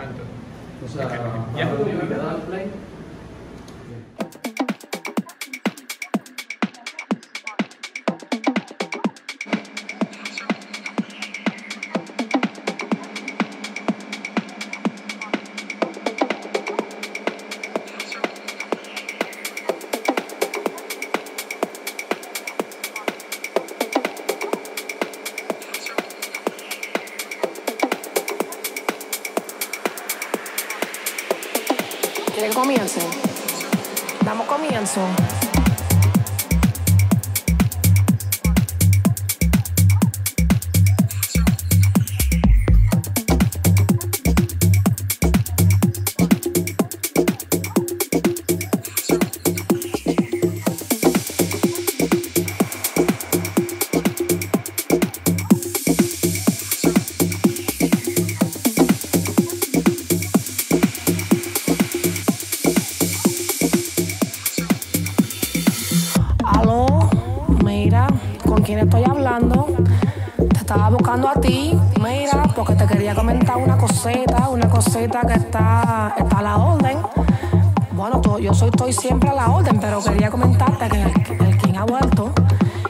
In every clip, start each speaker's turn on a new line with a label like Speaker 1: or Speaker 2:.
Speaker 1: canto.
Speaker 2: O sea,
Speaker 1: Ya.
Speaker 3: Estoy siempre a la orden, pero quería comentarte que el, el King ha vuelto,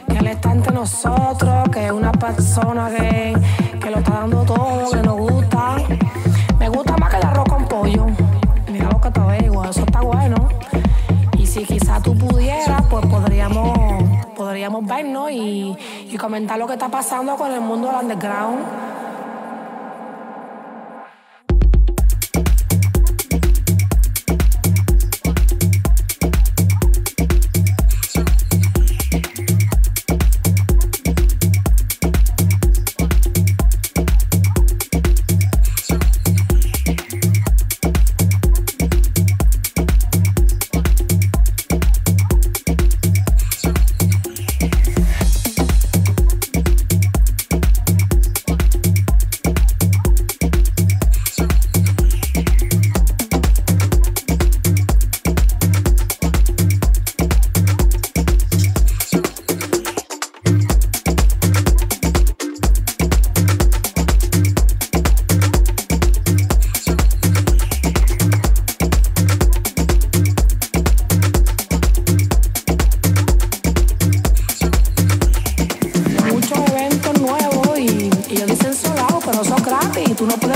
Speaker 3: que él está entre nosotros, que es una persona que, que lo está dando todo, que nos gusta. Me gusta más que el arroz con pollo. Mira lo que te digo, eso está bueno. Y si quizás tú pudieras, pues podríamos, podríamos vernos y, y comentar lo que está pasando con el mundo del underground.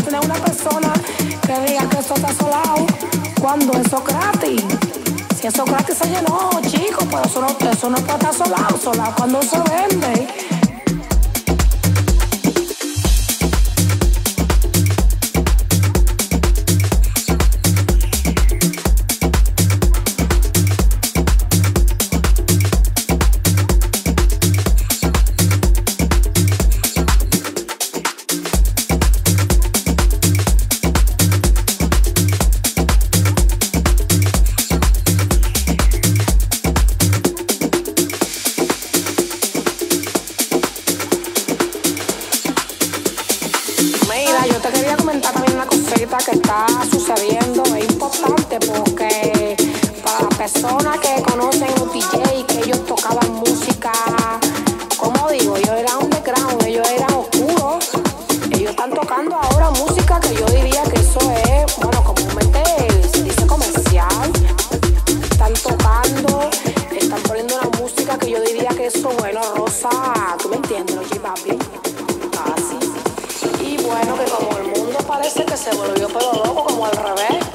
Speaker 3: Tener una persona que diga que eso está solado cuando es gratis. Si eso es gratis se llenó, chicos, pero eso no, eso no puede solado, solado cuando se vende. Yo te quería comentar también una cosita que está sucediendo, es importante porque para las personas que conocen un DJ, que ellos tocaban música, como digo, ellos eran underground, ellos eran oscuros, ellos están tocando ahora se volvió pero loco, como al revés,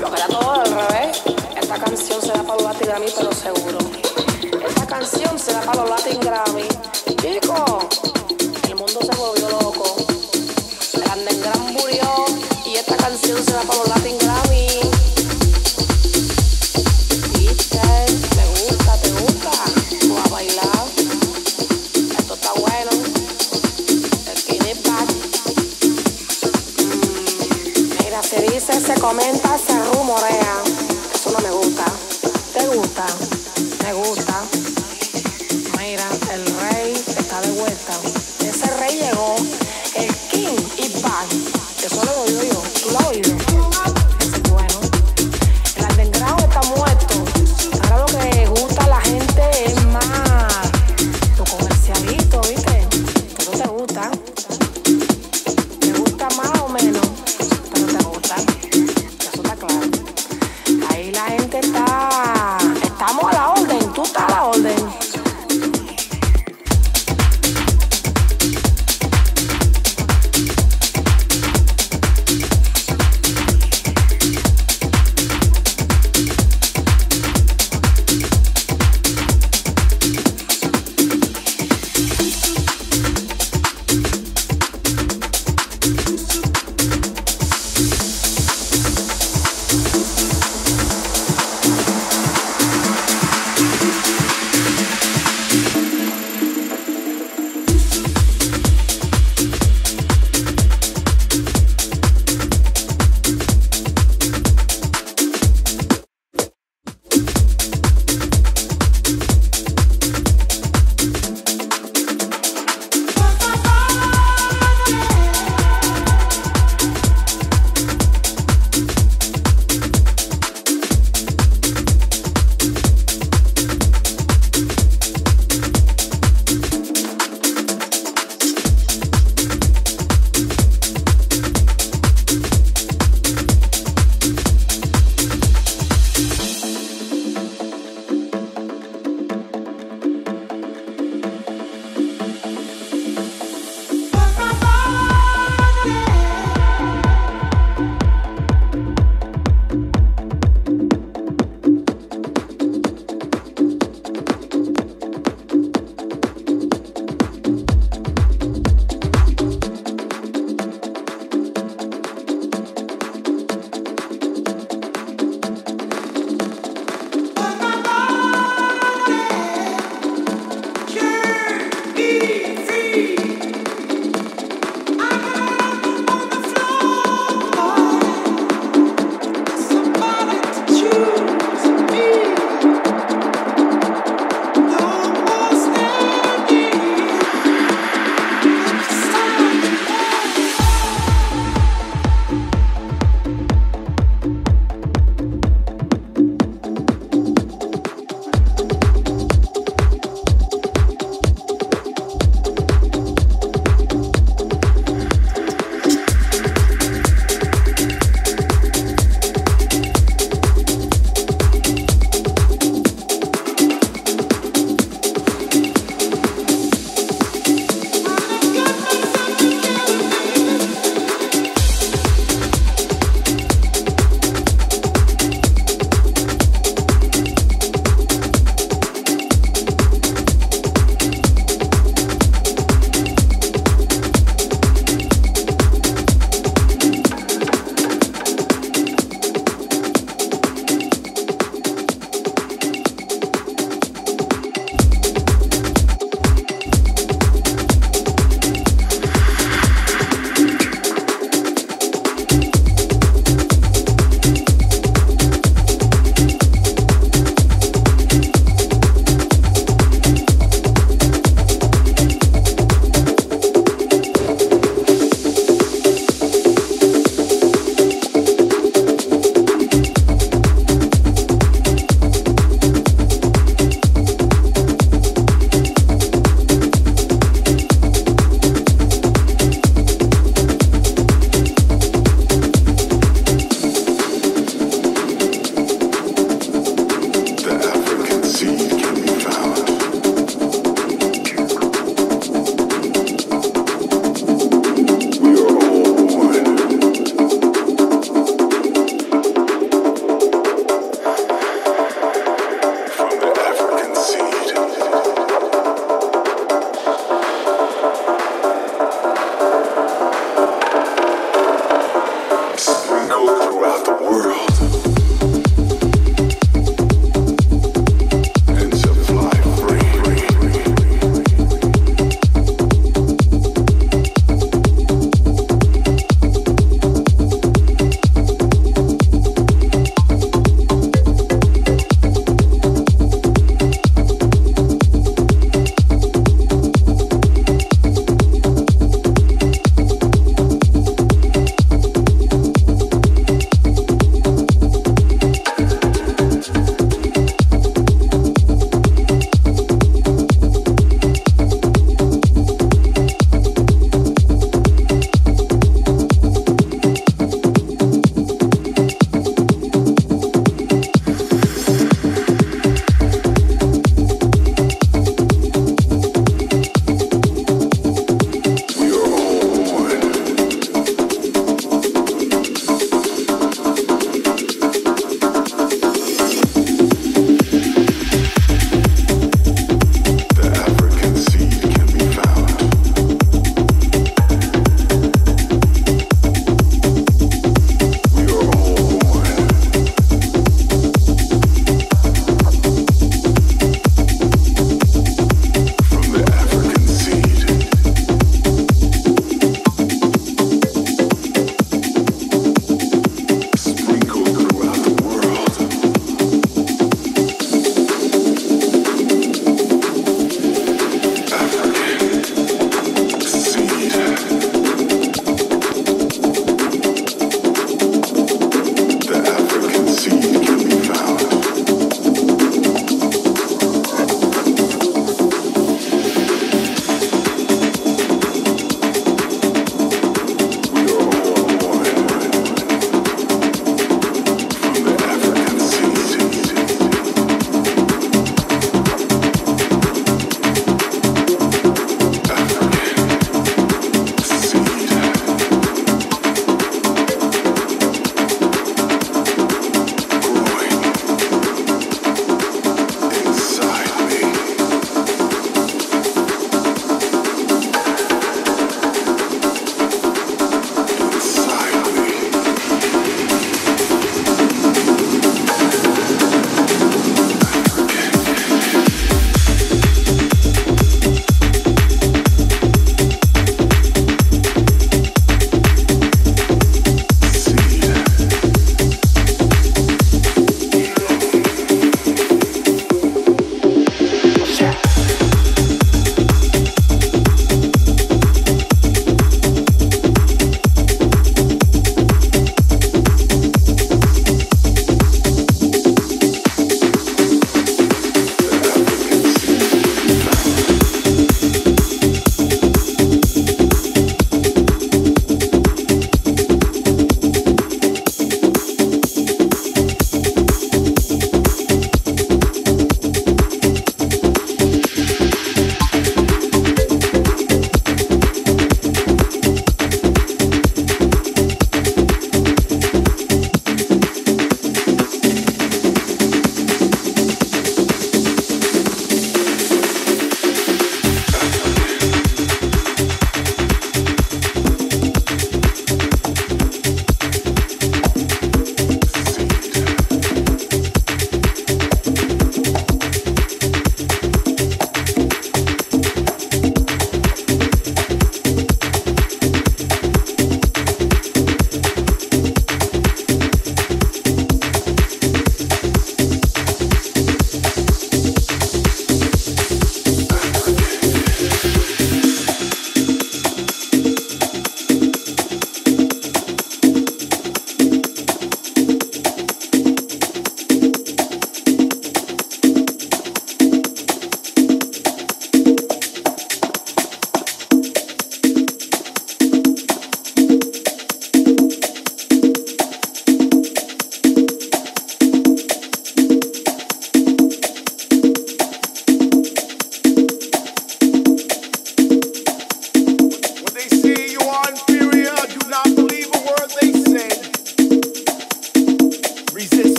Speaker 3: lo que era todo al revés, esta canción será para los Latin Grammy, pero seguro. Esta canción será para los Latin Grammy.